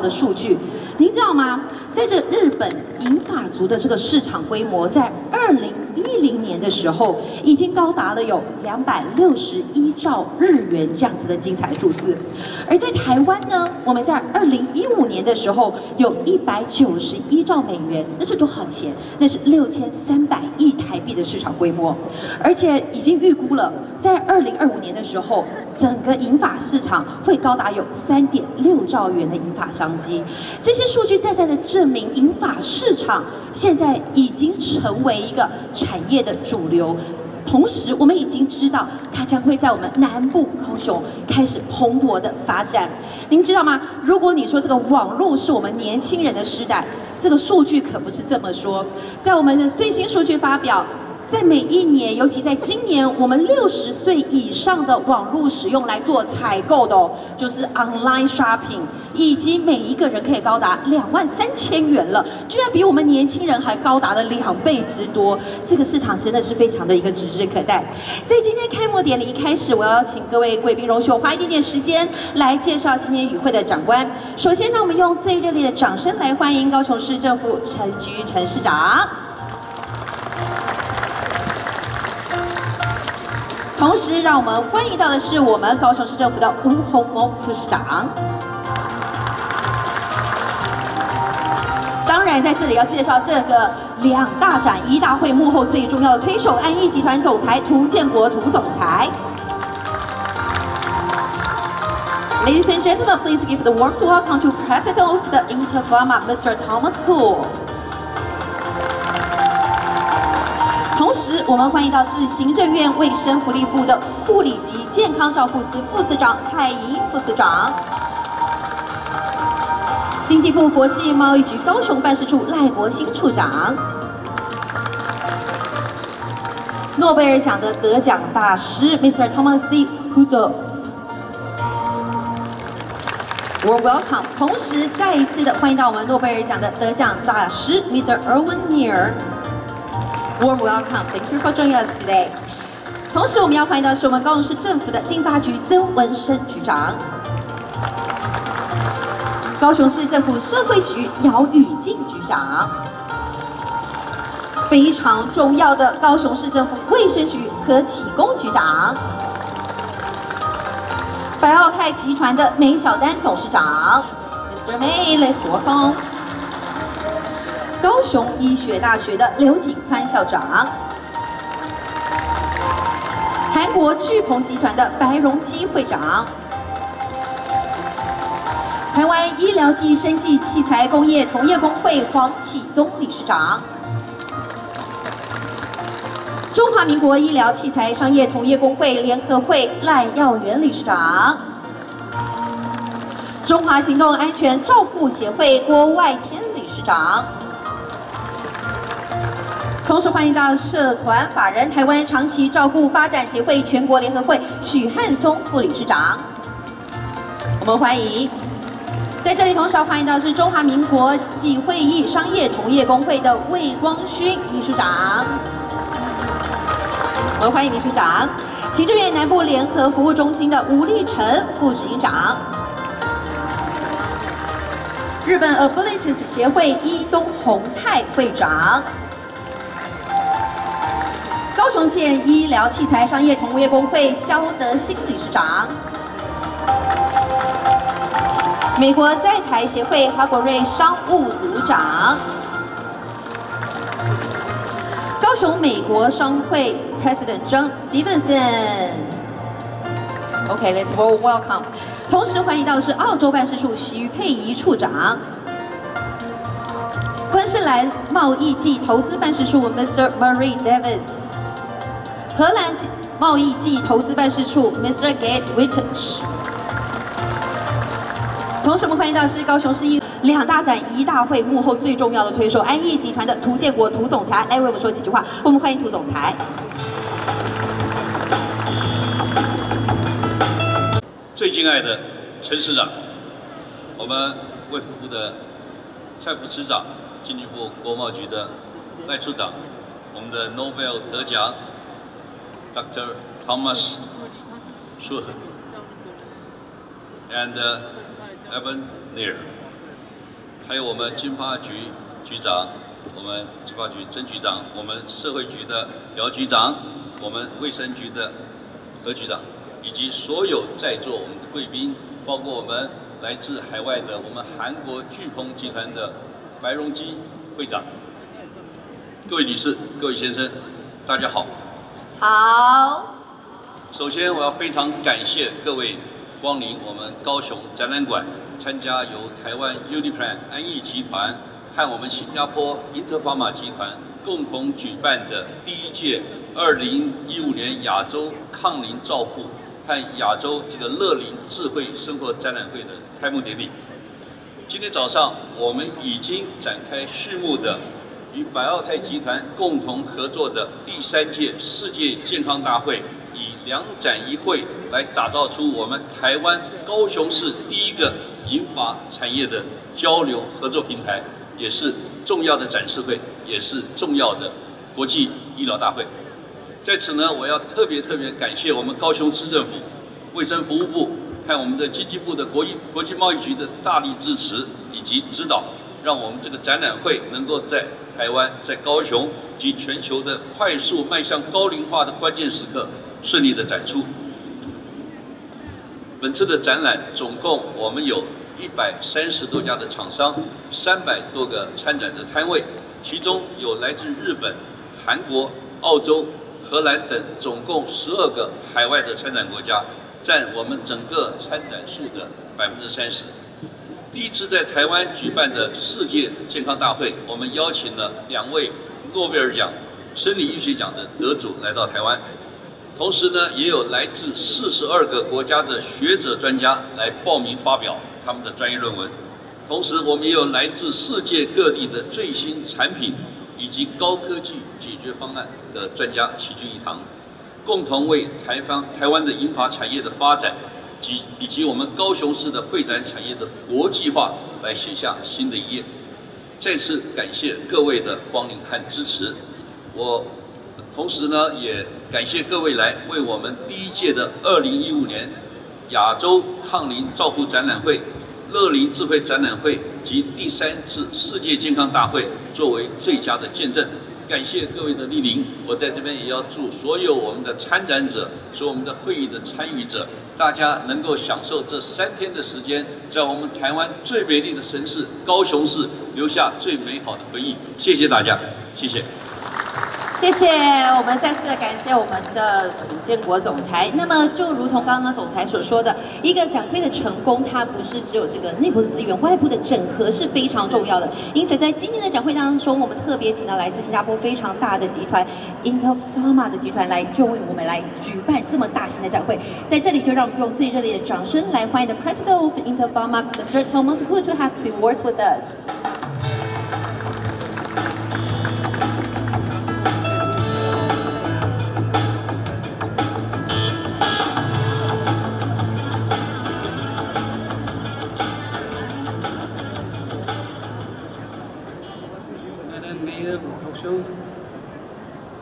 的数据，您知道吗？在这日本银发族的这个市场规模，在二零一零年的时候，已经高达了有两百六十一兆日元这样子的精彩数字。而在台湾呢，我们在二零一五年的时候，有一百九十一兆美元，那是多少钱？那是六千三百亿台币的市场规模，而且已经预估了，在二零二五年的时候，整个银发市场会高达有三点六兆元的银发商机。这些数据在在的证明，银发市场现在已经成为一个产业的主流。同时，我们已经知道它将会在我们南部高雄开始蓬勃的发展。您知道吗？如果你说这个网络是我们年轻人的时代，这个数据可不是这么说。在我们的最新数据发表。在每一年，尤其在今年，我们六十岁以上的网络使用来做采购的哦，就是 online shopping，以及每一个人可以高达两万三千元了，居然比我们年轻人还高达了两倍之多。这个市场真的是非常的一个指日可待。在今天开幕典礼一开始，我要请各位贵宾容许我花一点点时间来介绍今天与会的长官。首先，让我们用最热烈的掌声来欢迎高雄市政府陈菊陈市长。同时，让我们欢迎到的是我们高雄市政府的吴鸿谋副市长。当然，在这里要介绍这个两大展一大会幕后最重要的推手——安逸集团总裁涂建国涂总裁。Ladies and gentlemen, please give the warm welcome to President of the Interpharma, Mr. Thomas Cool. 同时，我们欢迎到是行政院卫生福利部的护理及健康照护司副司长蔡莹副司长，经济部国际贸易局高雄办事处赖国兴处长，诺贝尔奖的得奖大师 Mr. Thomas C. Kudo，We're welcome！同时，再一次的欢迎到我们诺贝尔奖的得奖大师 Mr. Erwin Neer。Warm welcome! Thank you for joining us today. 同时，我们要欢迎到是我们高雄市政府的经发局曾文生局长，高雄市政府社会局姚宇静局长，非常重要的高雄市政府卫生局何启功局长，百奥泰集团的梅小丹董事长，Mr. May, let's welcome. 高雄医学大学的刘景宽校长，韩国巨鹏集团的白荣基会长，台湾医疗暨生技器材工业同业工会黄启宗理事长，中华民国医疗器材商业同业工会联合会赖耀元理事长，中华行动安全照护协会郭外天理事长。同时欢迎到社团法人台湾长期照顾发展协会全国联合会许汉松副理事长，我们欢迎在这里同时要欢迎到是中华民国际会议商业同业工会的魏光勋秘书长，我们欢迎秘书长，行政院南部联合服务中心的吴立成副执行长，日本 Abilities 协会伊东宏泰会长。高雄县医疗器材商业同业工会肖德新理事长，美国在台协会华国瑞商务组长，高雄美国商会 President John Stevenson。OK，let's warm welcome。同时欢迎到的是澳洲办事处徐佩仪处长，昆士兰贸易暨投资办事处 Mr. Marie Davis。荷兰贸易暨投资办事处 Mr. Gate Wittich，同时我们欢迎到的是高雄市一两大展一大会幕后最重要的推手安逸集团的涂建国涂总裁来为我们说几句话。我们欢迎涂总裁。最敬爱的陈市长，我们卫福部的蔡副市长，经济部国贸局的赖处长，我们的 Nobel 得奖。Dr. Thomas Schuh and uh, Evan Neer. 还有我们经发局局长，我们经发局曾局长，我们社会局的姚局长，我们卫生局的何局长，以及所有在座我们的贵宾，包括我们来自海外的我们韩国巨鹏集团的白荣基会长，各位女士、各位先生，大家好。好。首先，我要非常感谢各位光临我们高雄展览馆，参加由台湾 Uniplan 安逸集团和我们新加坡英特法玛集团共同举办的第一届2015年亚洲抗龄照护和亚洲这个乐龄智慧生活展览会的开幕典礼。今天早上，我们已经展开序幕的与百奥泰集团共同合作的第三届世界健康大会。以两展一会来打造出我们台湾高雄市第一个银发产业的交流合作平台，也是重要的展示会，也是重要的国际医疗大会。在此呢，我要特别特别感谢我们高雄市政府卫生服务部和我们的经济部的国际国际贸易局的大力支持以及指导，让我们这个展览会能够在台湾、在高雄及全球的快速迈向高龄化的关键时刻。顺利的展出。本次的展览总共我们有一百三十多家的厂商，三百多个参展的摊位，其中有来自日本、韩国、澳洲、荷兰等总共十二个海外的参展国家，占我们整个参展数的百分之三十。第一次在台湾举办的世界健康大会，我们邀请了两位诺贝尔奖生理医学奖的得主来到台湾。同时呢，也有来自四十二个国家的学者专家来报名发表他们的专业论文。同时，我们也有来自世界各地的最新产品以及高科技解决方案的专家齐聚一堂，共同为台方台湾的银发产业的发展及以及我们高雄市的会展产业的国际化来写下新的一页。再次感谢各位的光临和支持，我。同时呢，也感谢各位来为我们第一届的二零一五年亚洲抗龄照护展览会、乐林智慧展览会及第三次世界健康大会作为最佳的见证。感谢各位的莅临，我在这边也要祝所有我们的参展者、所有我们的会议的参与者，大家能够享受这三天的时间，在我们台湾最美丽的城市高雄市留下最美好的回忆。谢谢大家，谢谢。谢谢，我们再次感谢我们的土建国总裁。那么，就如同刚刚总裁所说的，一个展会的成功，它不是只有这个内部的资源，外部的整合是非常重要的。因此，在今天的展会当中，我们特别请到来自新加坡非常大的集团 Interpharma 的集团来就为我们来举办这么大型的展会。在这里，就让我们用最热烈的掌声来欢迎 The President of Interpharma Mr. Thomas Koo to have few words with us.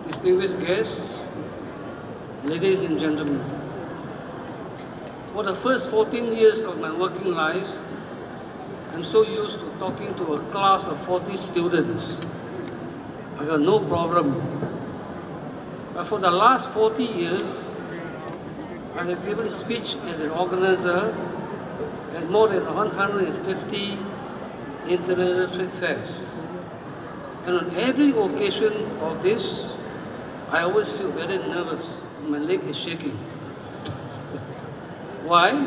Distinguished guests, ladies and gentlemen. For the first 14 years of my working life, I'm so used to talking to a class of 40 students. I got no problem. But for the last 40 years, I have given speech as an organizer at more than 150 international fairs. And on every occasion of this, I always feel very nervous. My leg is shaking. Why?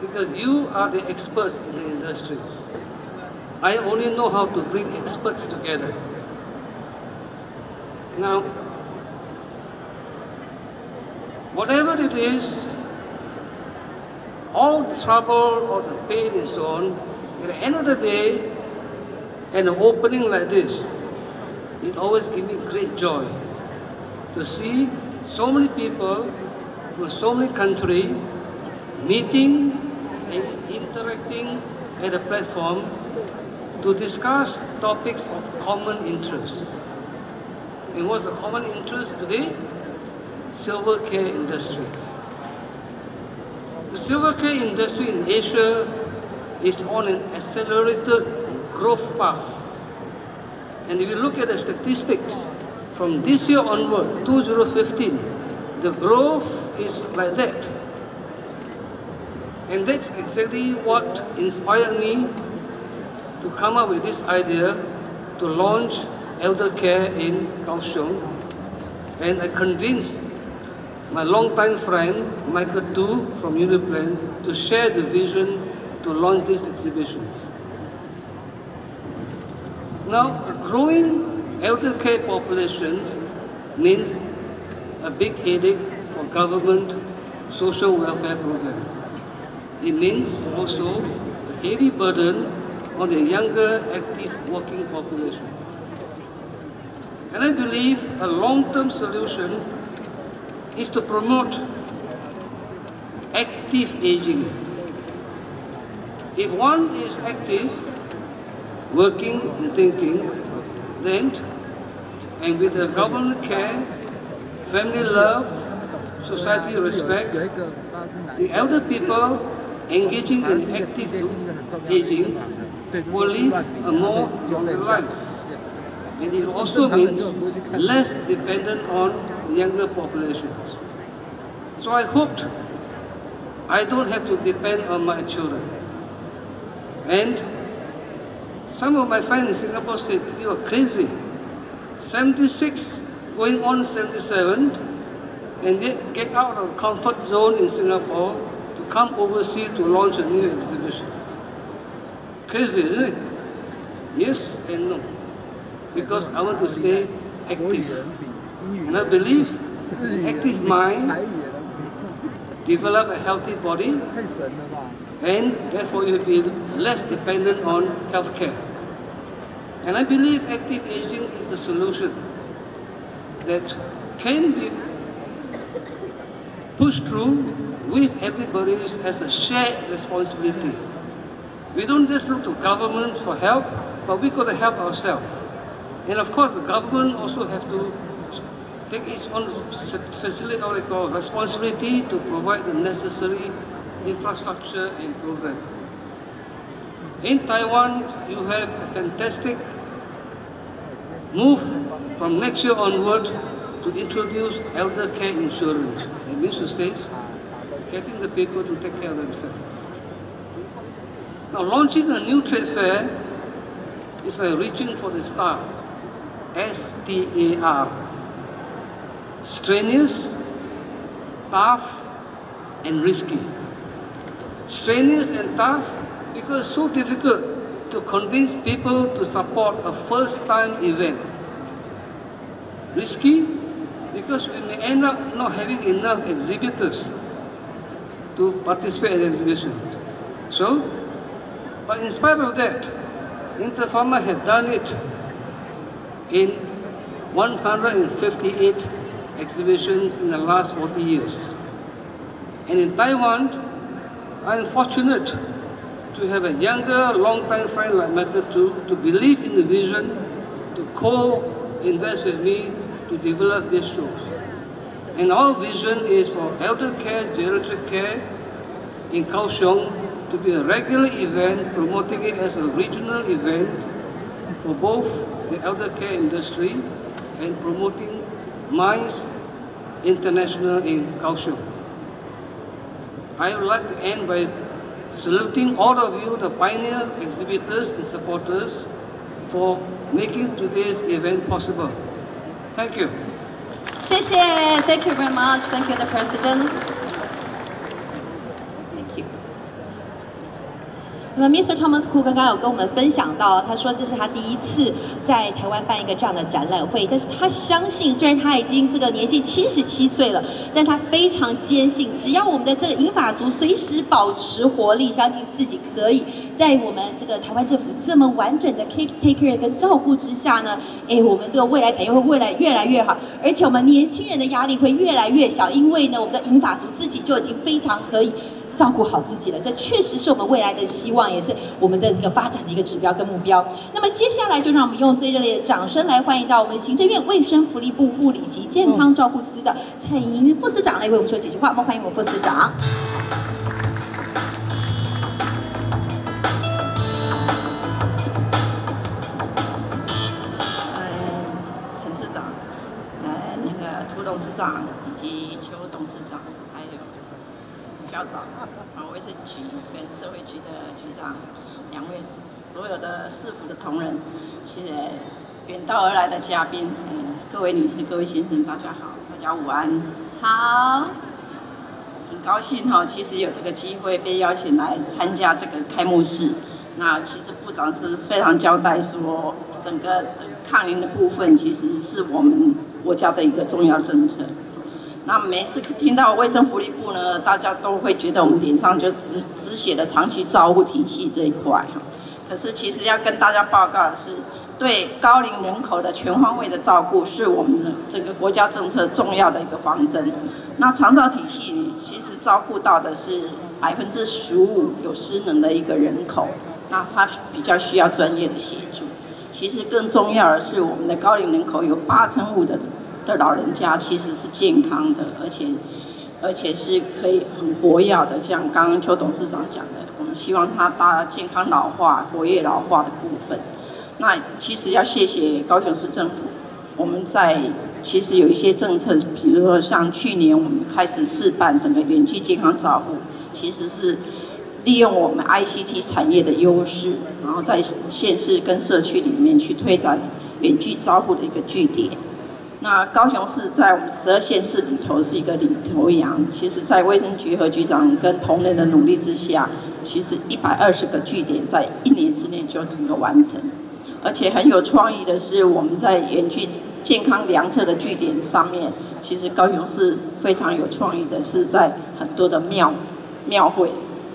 Because you are the experts in the industries. I only know how to bring experts together. Now, whatever it is, all the trouble or the pain and so on, at the end of the day, an opening like this, it always gives me great joy to see so many people from so many countries meeting and interacting at a platform to discuss topics of common interest. And what's the common interest today? Silver care industry. The silver care industry in Asia is on an accelerated growth path. And if you look at the statistics, from this year onward, 2015, the growth is like that. And that's exactly what inspired me to come up with this idea to launch elder care in Kaohsiung. And I convinced my longtime friend, Michael Tu from Uniplan, to share the vision to launch these exhibitions. Now, a growing elder care population means a big headache for government social welfare program. It means also a heavy burden on the younger active working population. And I believe a long-term solution is to promote active aging. If one is active, working and thinking, then, and with the government care, family love, society respect, the elder people engaging in active aging will live a more longer life. And it also means less dependent on younger populations. So I hoped I don't have to depend on my children. And some of my friends in Singapore said, you are crazy. 76, going on 77, and yet get out of comfort zone in Singapore to come overseas to launch a new exhibition. Crazy, isn't it? Yes and no. Because I want to stay active. And I believe active mind develop a healthy body and therefore you'll be less dependent on healthcare. And I believe active aging is the solution that can be pushed through with everybody as a shared responsibility. We don't just look to government for help, but we got to help ourselves. And of course, the government also have to take its own facility responsibility to provide the necessary infrastructure and program. In Taiwan, you have a fantastic move from next year onward to introduce elder care insurance. It means to say, getting the people to take care of themselves. Now, launching a new trade fair is like reaching for the star. S-T-A-R. Strenuous, tough, and risky. Strenuous and tough because it's so difficult to convince people to support a first-time event. Risky because we may end up not having enough exhibitors to participate in the exhibition. So, but in spite of that, Interpharma had done it in 158 exhibitions in the last 40 years. And in Taiwan, I'm fortunate to have a younger, long-time friend like Michael Tu to believe in the vision, to co-invest with me to develop these shows. And our vision is for elder care, geriatric care in Kaohsiung to be a regular event, promoting it as a regional event for both the elder care industry and promoting MICE International in Kaohsiung. I would like to end by saluting all of you, the pioneer exhibitors and supporters, for making today's event possible. Thank you. 谢谢，Thank you very much. Thank you, the President. 那么，Mr. Thomas Cook 刚刚有跟我们分享到，他说这是他第一次在台湾办一个这样的展览会，但是他相信，虽然他已经这个年纪七十七岁了，但他非常坚信，只要我们的这个银发族随时保持活力，相信自己可以在我们这个台湾政府这么完整的 take take care 跟照顾之下呢，哎，我们这个未来产业会未来越来越好，而且我们年轻人的压力会越来越小，因为呢，我们的银发族自己就已经非常可以。照顾好自己了这确实是我们未来的希望也是我们的一个发展的一个指标跟目标。那么接下来就让我们用最热烈的掌声来欢迎到我们行政院卫生福利部护理及健康照护司的蔡莹副司长来为我们说几句话我们欢迎我们副司长。陈次长呃那个涂董事长以及邱董事长。校长，啊，卫生局跟社会局的局长，两位所有的市府的同仁，谢谢远道而来的嘉宾，嗯，各位女士、各位先生，大家好，大家午安。好，很高兴哈，其实有这个机会被邀请来参加这个开幕式。那其实部长是非常交代说，整个抗疫的部分其实是我们国家的一个重要政策。那每次听到卫生福利部呢，大家都会觉得我们脸上就只只写了长期照护体系这一块哈。可是其实要跟大家报告的是，对高龄人口的全方位的照顾，是我们的整个国家政策重要的一个方针。那长照体系其实照顾到的是百分之十五有失能的一个人口。那他比较需要专业的协助。其实更重要的是，我们的高龄人口有八成五的的老人家其实是健康的，而且而且是可以很活跃的。像刚刚邱董事长讲的，我们希望他搭健康老化、活跃老化的部分。那其实要谢谢高雄市政府，我们在其实有一些政策，比如说像去年我们开始试办整个远距健康照护，其实是。利用我们 ICT 产业的优势，然后在县市跟社区里面去推展远距照护的一个据点。那高雄市在我们十二县市里头是一个领头羊。其实，在卫生局和局长跟同仁的努力之下，其实一百二十个据点在一年之内就整个完成。而且很有创意的是，我们在远距健康量测的据点上面，其实高雄市非常有创意的是在很多的庙庙会。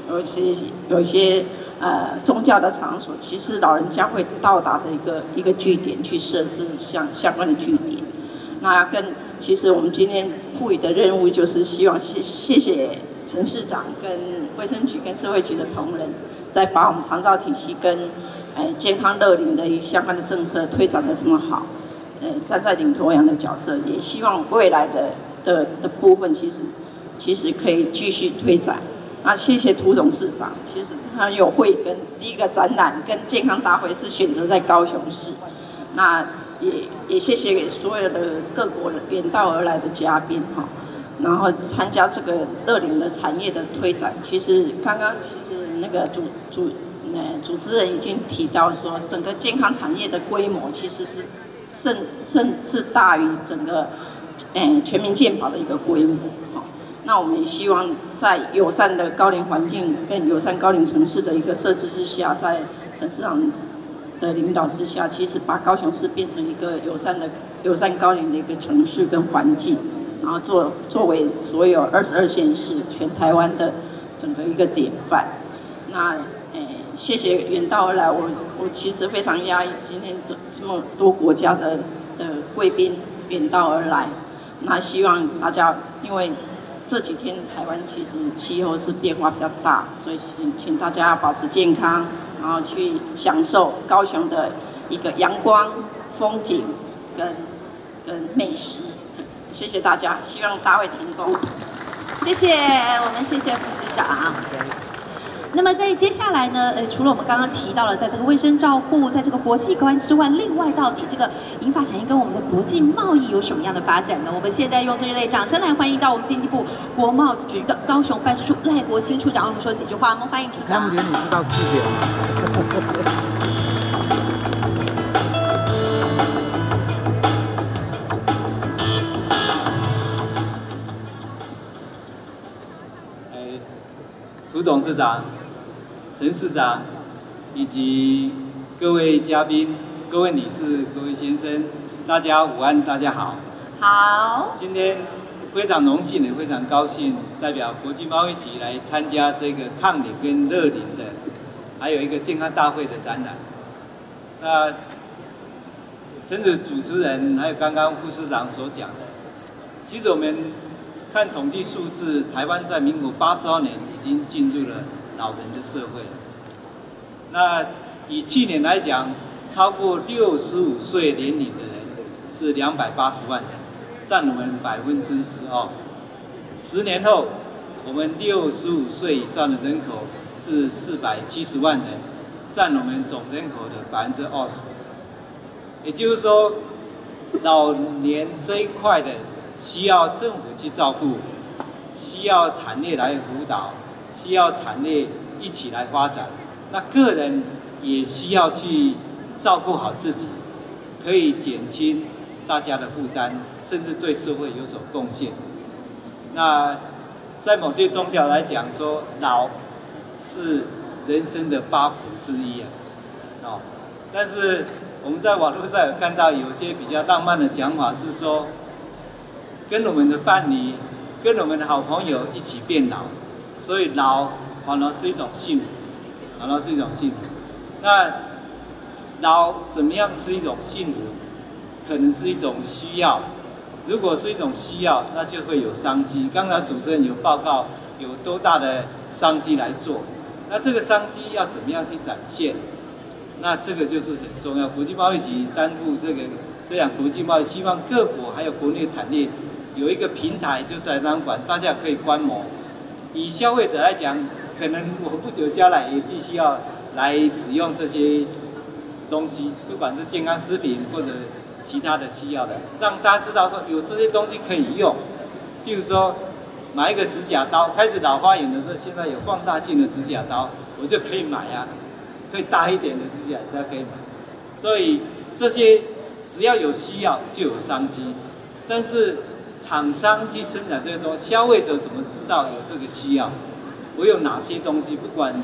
尤其有一些呃宗教的场所，其实老人家会到达的一个一个据点去设置相相关的据点。那跟其实我们今天赋予的任务就是希望谢谢谢陈市长跟卫生局跟社会局的同仁，在把我们长照体系跟呃健康乐龄的相关的政策推展的这么好，呃站在领头羊的角色，也希望未来的的的部分其实其实可以继续推展。那谢谢涂董事长，其实他有会跟第一个展览跟健康大会是选择在高雄市，那也也谢谢给所有的各国远道而来的嘉宾哈，然后参加这个乐龄的产业的推展。其实刚刚其实那个主主呃主持人已经提到说，整个健康产业的规模其实是甚甚至大于整个嗯全民健保的一个规模哈。那我们也希望在友善的高龄环境跟友善高龄城市的一个设置之下，在陈市长的领导之下，其实把高雄市变成一个友善的友善高龄的一个城市跟环境，然后作作为所有二十二县市全台湾的整个一个典范。那诶，谢谢远道而来，我我其实非常压抑，今天这这么多国家的的贵宾远道而来，那希望大家因为。这几天台湾其实气候是变化比较大，所以请请大家保持健康，然后去享受高雄的一个阳光、风景跟跟美食。谢谢大家，希望大会成功。谢谢，我们谢谢副司长。那么在接下来呢，呃，除了我们刚刚提到了，在这个卫生照护，在这个国际观之外，另外到底这个银发产业跟我们的国际贸易有什么样的发展呢？我们现在用这一类掌声来欢迎到我们经济部国贸局的高雄办事处赖国新处长，我们说几句话，我们欢迎处长。看不见你知道四点。涂董事长、陈市长以及各位嘉宾、各位女士、各位先生，大家午安，大家好。好。今天非常荣幸，也非常高兴，代表国际贸易局来参加这个抗领跟乐龄的，还有一个健康大会的展览。那，陈子主持人还有刚刚副市长所讲的，其实我们看统计数字，台湾在民国八十二年。已经进入了老人的社会。那以去年来讲，超过六十五岁年龄的人是两百八十万人，占我们百分之十二。十年后，我们六十五岁以上的人口是四百七十万人，占我们总人口的百分之二十。也就是说，老年这一块的需要政府去照顾，需要产业来辅导，需要产业一起来发展。那个人也需要去照顾好自己，可以减轻大家的负担，甚至对社会有所贡献。那在某些宗教来讲，说老是人生的八苦之一啊，哦，但是我们在网络上有看到有些比较浪漫的讲法，是说跟我们的伴侣、跟我们的好朋友一起变老，所以老反而是一种幸福，反而是一种幸福。那老怎么样是一种幸福？可能是一种需要。如果是一种需要，那就会有商机。刚才主持人有报告有多大的商机来做，那这个商机要怎么样去展现？那这个就是很重要。国际贸易局担负这个这样国际贸易，希望各国还有国内产业有一个平台，就在那馆，大家可以观摩。以消费者来讲，可能我不久将来也必须要来使用这些东西，不管是健康食品或者。其他的需要的，让大家知道说有这些东西可以用。譬如说，买一个指甲刀，开始老花眼的时候，现在有放大镜的指甲刀，我就可以买呀，可以大一点的指甲刀可以买。所以这些只要有需要就有商机，但是厂商去生产这个东西，消费者怎么知道有这个需要？我有哪些东西，不管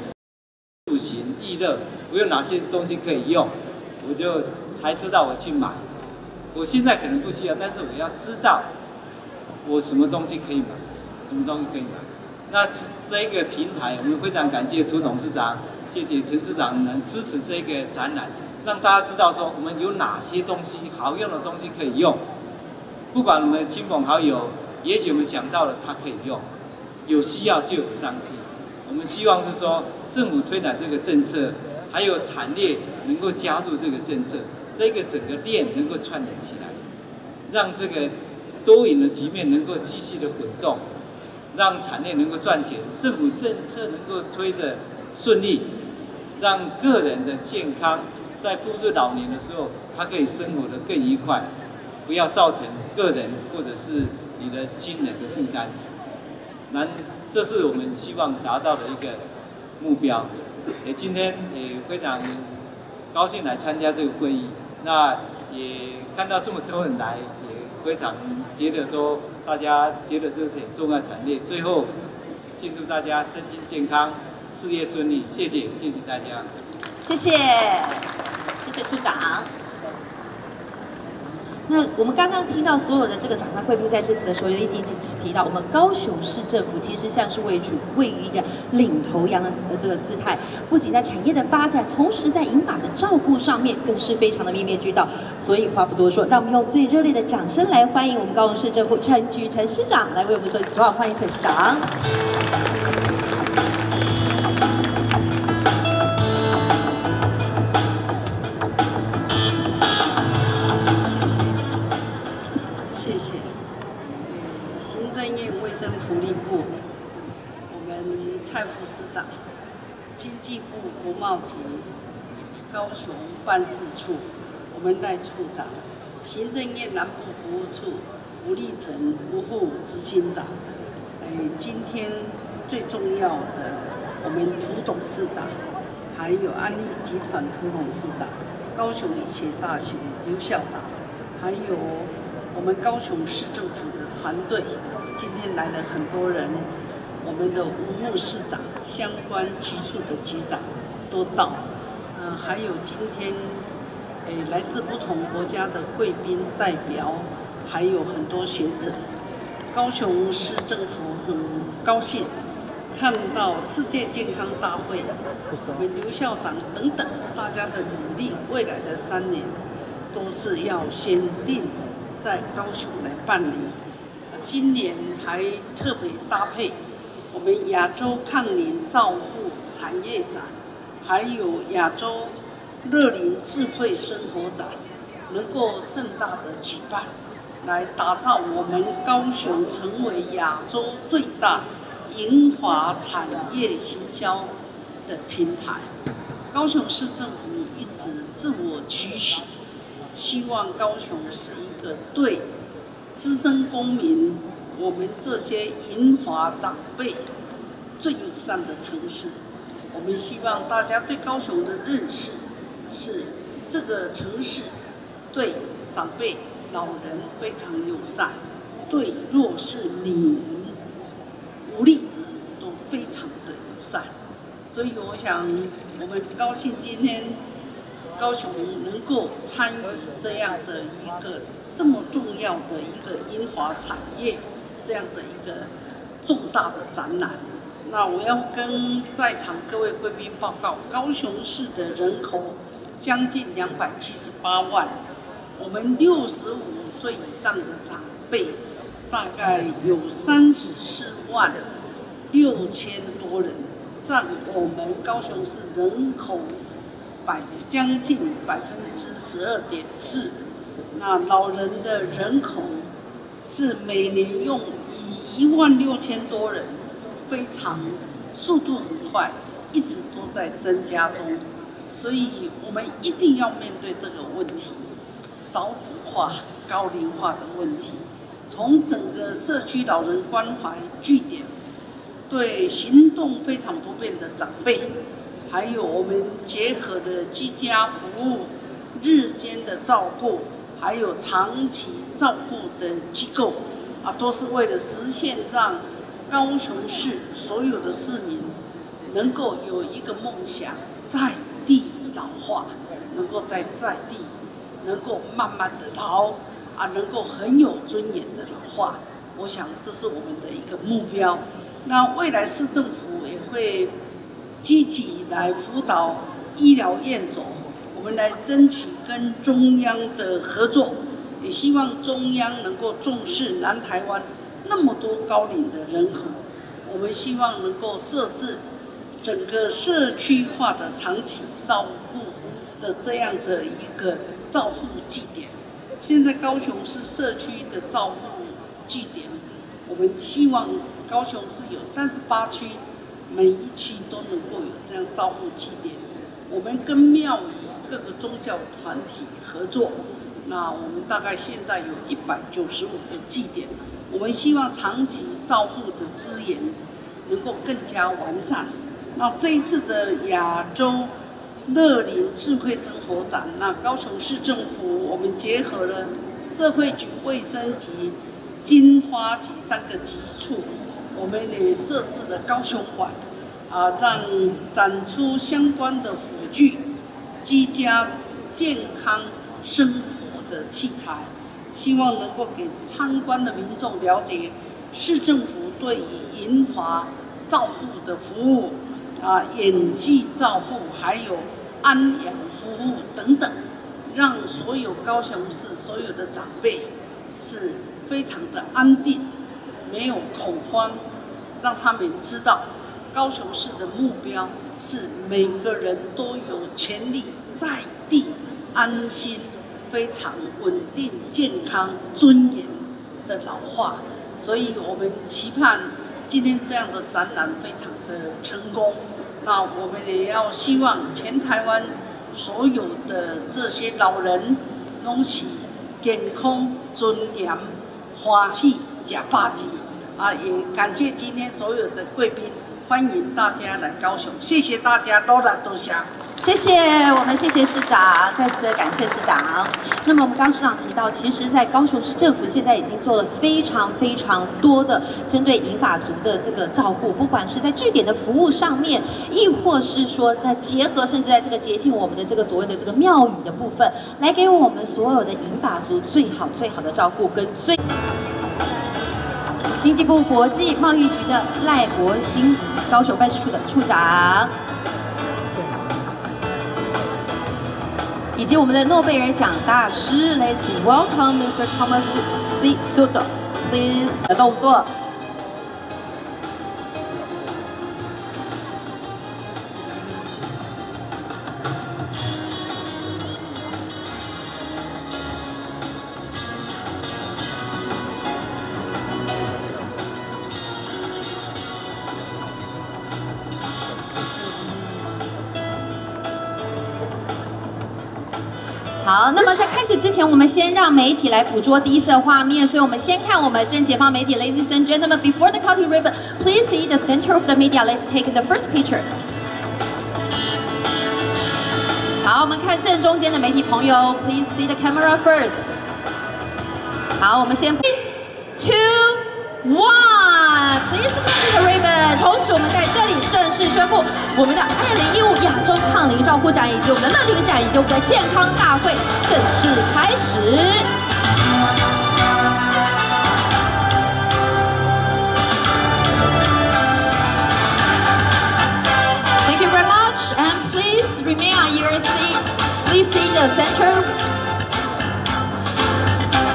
出行、娱乐，我有哪些东西可以用，我就才知道我去买。我现在可能不需要，但是我要知道我什么东西可以买，什么东西可以买。那这一个平台，我们非常感谢涂董事长，谢谢陈市长能支持这个展览，让大家知道说我们有哪些东西好用的东西可以用。不管我们亲朋好友，也许我们想到了它可以用，有需要就有商机。我们希望是说政府推展这个政策，还有产业能够加入这个政策。这个整个链能够串联起来，让这个多赢的局面能够继续的滚动，让产业能够赚钱，政府政策能够推着顺利，让个人的健康在步入老年的时候，他可以生活的更愉快，不要造成个人或者是你的亲人的负担。那这是我们希望达到的一个目标。也今天也非常高兴来参加这个会议。那也看到这么多人来，也非常觉得说，大家觉得这是很重要产业。最后，敬祝大家身心健康，事业顺利。谢谢，谢谢大家。谢谢，谢谢处长。那我们刚刚听到所有的这个长官贵宾在致辞的时候，有一点点是提到，我们高雄市政府其实像是位处位于一个领头羊的这个姿态，不仅在产业的发展，同时在银发的照顾上面更是非常的面面俱到。所以话不多说，让我们用最热烈的掌声来欢迎我们高雄市政府陈菊陈市长来为我们说几句话，欢迎陈市长。副市长，经济部国贸局高雄办事处，我们赖处长，行政院南部服务处吴立成吴副执行长，哎，今天最重要的我们涂董事长，还有安利集团涂董事长，高雄医学大学刘校长，还有我们高雄市政府的团队，今天来了很多人，我们的吴副市长，相关局处的局长。都到，嗯，还有今天，诶，来自不同国家的贵宾代表，还有很多学者。高雄市政府很高兴看到世界健康大会，我们刘校长等等大家的努力，未来的三年都是要先定在高雄来办理。今年还特别搭配我们亚洲抗龄照护产业展。还有亚洲乐龄智慧生活展，能够盛大的举办，来打造我们高雄成为亚洲最大银华产业行销的平台。高雄市政府一直自我取许，希望高雄是一个对资深公民，我们这些银华长辈最友善的城市。我们希望大家对高雄的认识是这个城市对长辈、老人非常友善，对弱势、女人、无力者都非常的友善。所以我想，我们高兴今天高雄能够参与这样的一个这么重要的一个英华产业这样的一个重大的展览。那我要跟在场各位贵宾报告，高雄市的人口将近两百七十八万，我们六十五岁以上的长辈大概有三十四万六千多人。占我们高雄市人口百将近百分之十二点四，那老人的人口是每年用以一万六千多人，非常速度很快，一直都在增加中，所以我们一定要面对这个问题，少子化、高龄化的问题，从整个社区老人关怀据点。对行动非常不便的长辈，还有我们结合的居家服务、日间的照顾，还有长期照顾的机构，啊，都是为了实现让高雄市所有的市民能够有一个梦想，在地老化，能够在在地能够慢慢的老，啊，能够很有尊严的老化。我想这是我们的一个目标。那未来市政府也会积极来辅导医疗院所，我们来争取跟中央的合作，也希望中央能够重视南台湾那么多高龄的人口，我们希望能够设置整个社区化的长期照顾的这样的一个照护据点。现在高雄是社区的照护据点，我们希望。高雄市有三十八区，每一区都能够有这样照护据点。我们跟庙宇各个宗教团体合作，那我们大概现在有一百九十五个祭点。我们希望长期照护的资源能够更加完善。那这一次的亚洲乐龄智慧生活展，那高雄市政府我们结合了社会局、卫生局、金花局三个局处。我们也设置了高雄馆，啊，让展出相关的辅具、居家健康生活的器材，希望能够给参观的民众了解市政府对于银华照护的服务，啊，演技照护，还有安养服务等等，让所有高雄市所有的长辈是非常的安定。没有恐慌，让他们知道高雄市的目标是每个人都有权利在地安心、非常稳定、健康、尊严的老化。所以我们期盼今天这样的展览非常的成功。那我们也要希望全台湾所有的这些老人拢是健康、尊严、欢喜、假霸气。啊，也感谢今天所有的贵宾，欢迎大家来高雄，谢谢大家，多来多想。谢谢我们，谢谢市长，再次的感谢市长。那么我们刚市长提到，其实，在高雄市政府现在已经做了非常非常多的针对银发族的这个照顾，不管是在据点的服务上面，亦或是说在结合，甚至在这个接近我们的这个所谓的这个庙宇的部分，来给我们所有的银发族最好最好的照顾跟最。经济部国际贸易局的赖国兴高雄办事处的处长，以及我们的诺贝尔奖大师，Let's welcome Mr. Thomas C. Sudo，please，的动作。好，那么在开始之前，我们先让媒体来捕捉第一次的画面，所以我们先看我们正解放媒体，Ladies and gentlemen, before the cutting ribbon, please see the center of the media. Let's take the first picture. 好，我们看正中间的媒体朋友，Please see the camera first. 好，我们先 two one. Please cut the ribbon. 同时，我们在这里式宣布，我们的2015亚洲抗龄照护展以及我们的乐龄展以及我们的健康大会正式开始。Thank you very much, and please remain on your seat. Please see the center